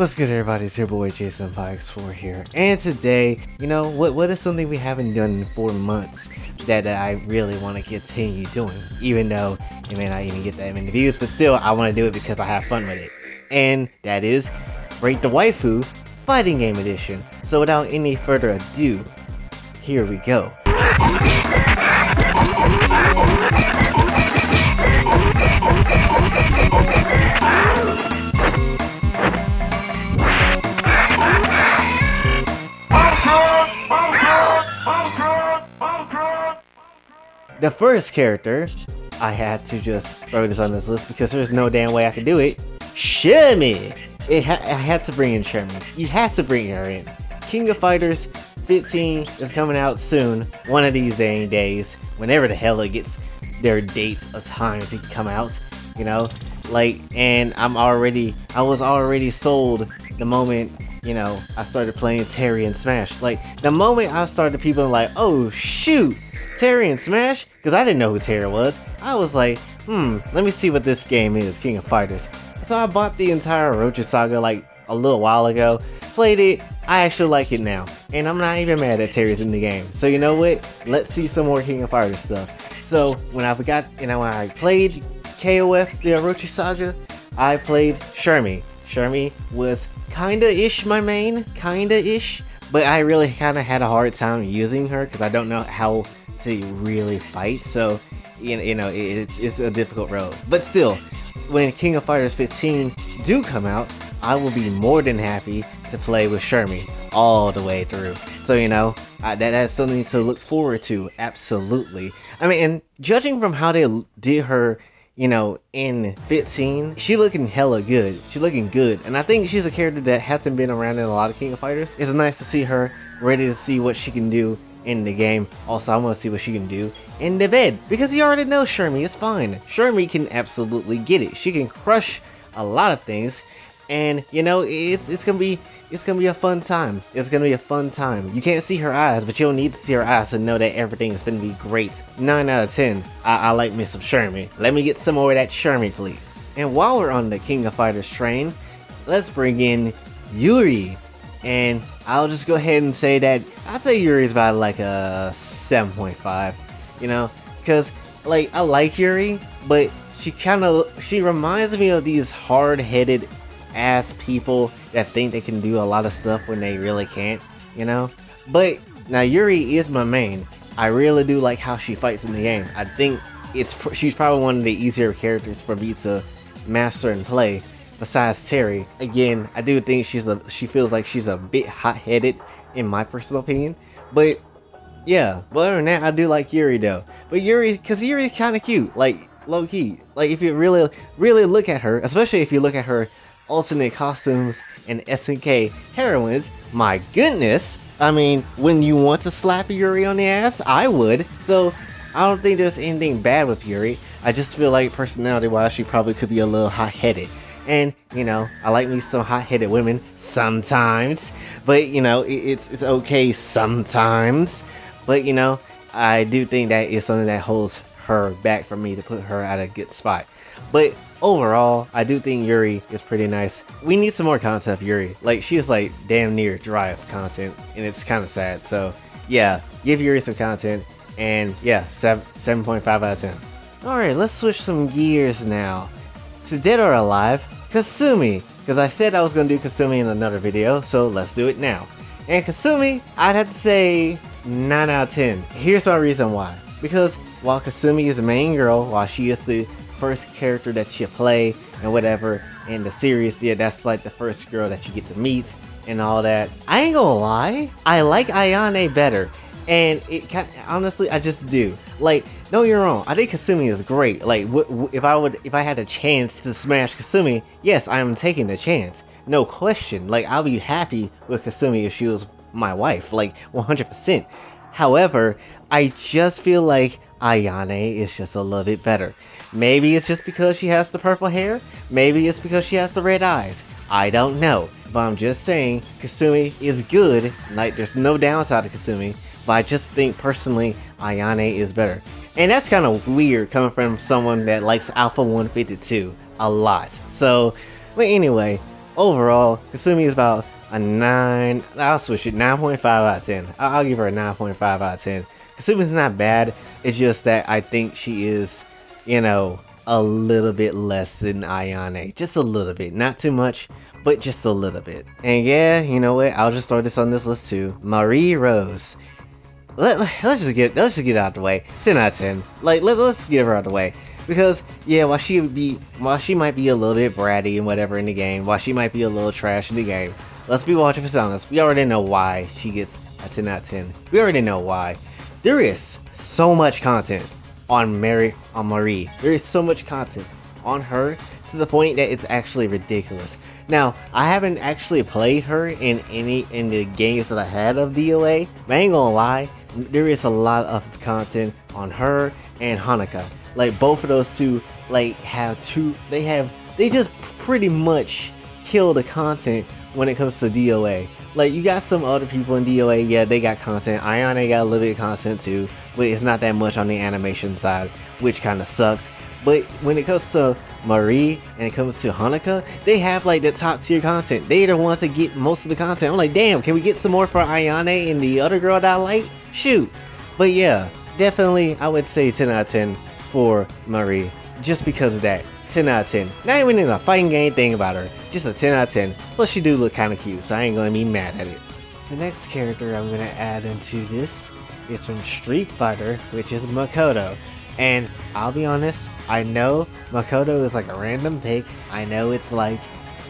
What's good everybody, it's your boy Jason 4 here, and today, you know, what what is something we haven't done in 4 months that, that I really want to continue doing, even though it may not even get that many views, but still, I want to do it because I have fun with it, and that is Rate the Waifu Fighting Game Edition. So without any further ado, here we go. The first character, I had to just throw this on this list because there's no damn way I could do it. Shermie! It ha I had to bring in Shermie. You had to bring her in. King of Fighters 15 is coming out soon, one of these dang days, whenever the hell it gets their dates of time to come out, you know? Like, and I'm already, I was already sold the moment, you know, I started playing Terry and Smash. Like, the moment I started, people like, oh shoot, Terry and Smash? Because I didn't know who Terry was. I was like, hmm, let me see what this game is, King of Fighters. So I bought the entire Orochi Saga like a little while ago, played it, I actually like it now. And I'm not even mad that Terry's in the game. So you know what? Let's see some more King of Fighters stuff. So when I forgot, you know, when I played KOF, the Orochi Saga, I played Shermie. Shermie was kinda-ish my main, kinda-ish. But I really kind of had a hard time using her because I don't know how to really fight. So, you know, it's, it's a difficult road. But still, when King of Fighters 15 do come out, I will be more than happy to play with Shermie all the way through. So, you know, that, that's something to look forward to, absolutely. I mean, and judging from how they did her, you know, in 15, she looking hella good. She looking good. And I think she's a character that hasn't been around in a lot of King of Fighters. It's nice to see her ready to see what she can do in the game. Also, I want to see what she can do in the bed because you already know Shermie is fine. Shermie can absolutely get it. She can crush a lot of things, and you know it's it's gonna be it's gonna be a fun time. It's gonna be a fun time. You can't see her eyes, but you don't need to see her eyes to know that everything is gonna be great. 9 out of 10. I, I like me some Shermie. Let me get some more of that Shermie, please. And while we're on the King of Fighters train, let's bring in Yuri. And I'll just go ahead and say that I'd say Yuri's about like a 7.5, you know, because like I like Yuri, but she kind of she reminds me of these hard-headed ass people that think they can do a lot of stuff when they really can't, you know. But now Yuri is my main. I really do like how she fights in the game. I think it's she's probably one of the easier characters for me to master and play besides Terry. Again, I do think she's a she feels like she's a bit hot-headed in my personal opinion. But yeah, but other than that, I do like Yuri though. But Yuri, cause Yuri's kind of cute, like low key. Like if you really, really look at her, especially if you look at her alternate costumes and SNK heroines, my goodness. I mean, when you want to slap Yuri on the ass, I would. So I don't think there's anything bad with Yuri. I just feel like personality-wise, she probably could be a little hot-headed. And, you know, I like me some hot-headed women sometimes. But, you know, it, it's, it's okay sometimes. But, you know, I do think that is something that holds her back for me to put her at a good spot. But overall, I do think Yuri is pretty nice. We need some more content of Yuri. Like, she's like damn near dry of content, and it's kind of sad. So, yeah, give Yuri some content. And yeah, 7.5 out of 10. Alright, let's switch some gears now to Dead or Alive, Kasumi. Because I said I was going to do Kasumi in another video, so let's do it now. And Kasumi, I'd have to say 9 out of 10. Here's my reason why. Because while Kasumi is the main girl, while she is the first character that you play and whatever in the series, yeah, that's like the first girl that you get to meet and all that. I ain't gonna lie, I like Ayane better. And it honestly, I just do. Like, no, you're wrong. I think Kasumi is great. Like, if I would, if I had a chance to smash Kasumi, yes, I'm taking the chance. No question. Like, I'll be happy with Kasumi if she was my wife. Like, 100%. However, I just feel like Ayane is just a little bit better. Maybe it's just because she has the purple hair. Maybe it's because she has the red eyes. I don't know. But I'm just saying, Kasumi is good. Like, there's no downside to Kasumi. But I just think personally, Ayane is better. And that's kind of weird coming from someone that likes Alpha 152 a lot. So, but anyway, overall, Kasumi is about a 9. I'll switch it 9.5 out of 10. I'll, I'll give her a 9.5 out of 10. Kasumi's not bad. It's just that I think she is, you know, a little bit less than Ayane. Just a little bit. Not too much, but just a little bit. And yeah, you know what? I'll just throw this on this list too. Marie Rose. Let, us just get let's just get out of the way. 10 out of 10. Like let, let's get her out of the way. Because yeah, while she be while she might be a little bit bratty and whatever in the game, while she might be a little trash in the game, let's be watching for honest. We already know why she gets a 10 out of 10. We already know why. There is so much content on Mary on Marie. There is so much content on her to the point that it's actually ridiculous. Now, I haven't actually played her in any in the games that I had of DOA, but I ain't gonna lie, there is a lot of content on her and Honoka. Like both of those two, like have two, they have, they just pretty much kill the content when it comes to DOA. Like you got some other people in DOA, yeah, they got content. Ayane got a little bit of content too, but it's not that much on the animation side, which kind of sucks. But when it comes to Marie and it comes to Honoka, they have like the top tier content. They are the ones that get most of the content. I'm like, damn, can we get some more for Ayane and the other girl that I like? Shoot. But yeah, definitely I would say 10 out of 10 for Marie. Just because of that. 10 out of 10. Not even in a fighting game thing about her. Just a 10 out of 10. Plus she do look kinda cute, so I ain't gonna be mad at it. The next character I'm gonna add into this is from Street Fighter, which is Makoto. And I'll be honest, I know Makoto is like a random pick. I know it's like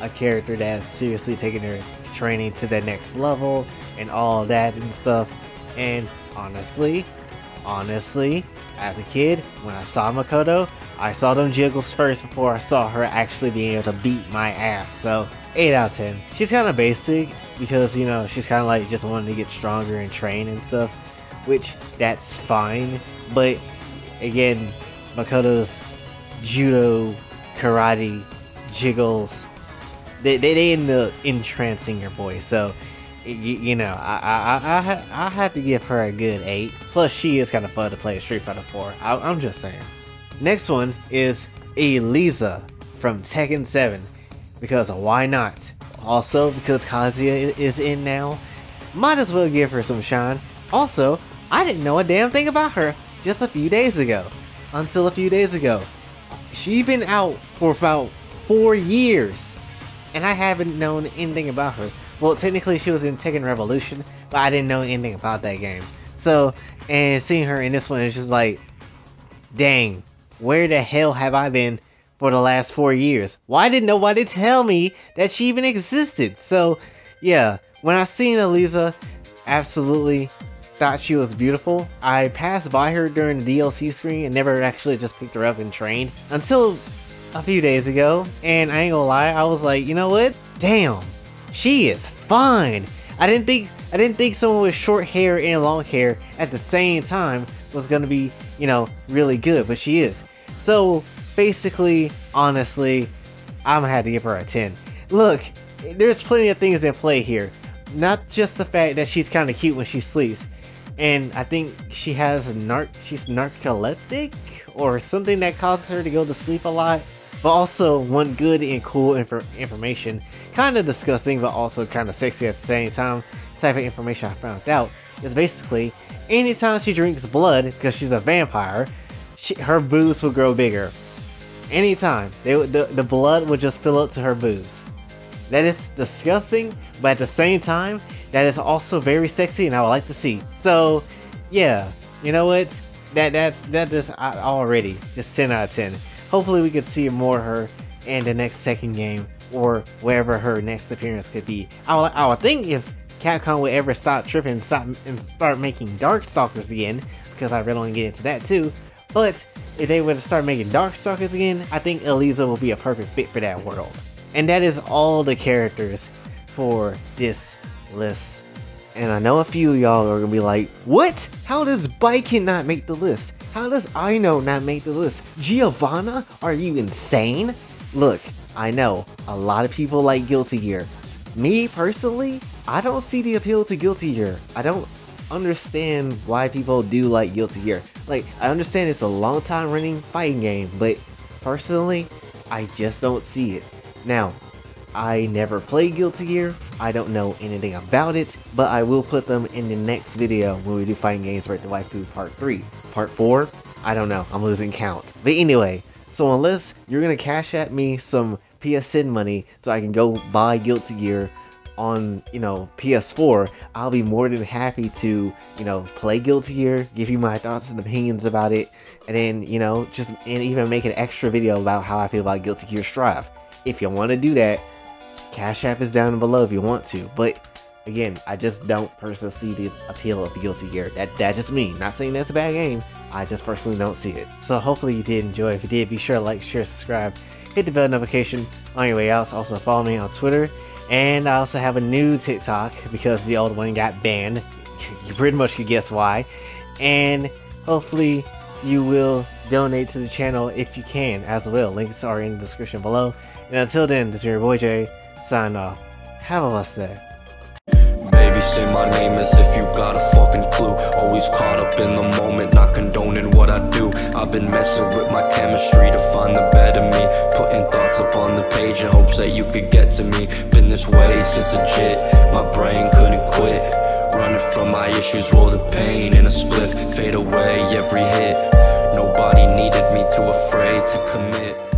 a character that's seriously taking her training to the next level and all that and stuff. And honestly, honestly, as a kid, when I saw Makoto, I saw them jiggles first before I saw her actually being able to beat my ass. So, 8 out of 10. She's kind of basic because, you know, she's kind of like just wanting to get stronger and train and stuff, which that's fine. But again, Makoto's judo, karate, jiggles, they, they, they end up entrancing your boy. So, you, know, I, I, I, I, have to give her a good 8. Plus, she is kind of fun to play Street Fighter 4. I, I'm just saying. Next one is Eliza from Tekken 7. Because why not? Also, because Kazuya is in now, might as well give her some shine. Also, I didn't know a damn thing about her just a few days ago. Until a few days ago. She's been out for about four years. And I haven't known anything about her. Well, technically she was in Tekken Revolution, but I didn't know anything about that game. So, and seeing her in this one is just like, dang, where the hell have I been for the last four years? Why did nobody tell me that she even existed? So, yeah, when I seen Eliza, absolutely thought she was beautiful. I passed by her during the DLC screen and never actually just picked her up and trained until a few days ago. And I ain't gonna lie, I was like, you know what? Damn, she is fine. I didn't think I didn't think someone with short hair and long hair at the same time was gonna be, you know, really good, but she is. So basically, honestly, I'm gonna have to give her a 10. Look, there's plenty of things in play here. Not just the fact that she's kind of cute when she sleeps, and I think she has narc she's narcoleptic or something that causes her to go to sleep a lot but also one good and cool inf information. Kind of disgusting, but also kind of sexy at the same time. Type of information I found out is basically anytime she drinks blood, because she's a vampire, she, her boobs will grow bigger. Anytime, they, the, the blood will just fill up to her boobs. That is disgusting, but at the same time, that is also very sexy, and I would like to see. So, yeah, you know what? That that's that is uh, already just 10 out of 10 hopefully we could see more of her in the next second game or wherever her next appearance could be. I would, I would think if Capcom would ever stop tripping and stop and start making Darkstalkers again, because I really want to get into that too. But if they were to start making Darkstalkers again, I think Eliza will be a perfect fit for that world. And that is all the characters for this list. And I know a few y'all are gonna be like, what? How does Baiken not make the list? How does I-No not make the list? Giovanna? Are you insane? Look, I know, a lot of people like Guilty Gear. Me, personally, I don't see the appeal to Guilty Gear. I don't understand why people do like Guilty Gear. Like, I understand it's a long time running fighting game, but personally, I just don't see it. Now, I never played Guilty Gear, I don't know anything about it, but I will put them in the next video when we do Fighting Games Rate the Waifu Part 3. Part 4? I don't know, I'm losing count. But anyway, so unless you're gonna cash at me some PSN money so I can go buy Guilty Gear on you know PS4, I'll be more than happy to you know play Guilty Gear, give you my thoughts and opinions about it, and then you know just and even make an extra video about how I feel about Guilty Gear Strive. If you want to do that, Cash App is down below if you want to. But again, I just don't personally see the appeal of Guilty Gear. That that's just me. Not saying that's a bad game. I just personally don't see it. So hopefully you did enjoy. If you did, be sure to like, share, subscribe, hit the bell notification on your way out. Also follow me on Twitter. And I also have a new TikTok because the old one got banned. You pretty much could guess why. And hopefully you will donate to the channel if you can as well. Links are in the description below. And until then, this is your boy Jay, sign off. Have a blessed day. Say my name as if you got a fucking clue. Always caught up in the moment, not condoning what I do. I've been messing with my chemistry to find the better me. Putting thoughts up on the page in hopes that you could get to me. Been this way since legit, my brain couldn't quit. Running from my issues, roll the pain in a spliff, fade away every hit. Nobody needed me too afraid to commit.